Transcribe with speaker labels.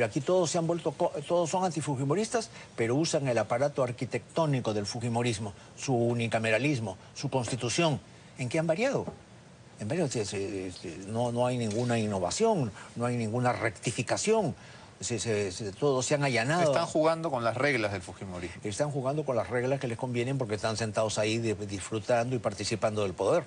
Speaker 1: Pero aquí todos se han vuelto, todos son antifujimoristas, pero usan el aparato arquitectónico del fujimorismo, su unicameralismo, su constitución. ¿En qué han variado? En variado, no, no hay ninguna innovación, no hay ninguna rectificación. todos se han allanado.
Speaker 2: Están jugando con las reglas del Fujimorismo.
Speaker 1: Están jugando con las reglas que les convienen porque están sentados ahí disfrutando y participando del poder.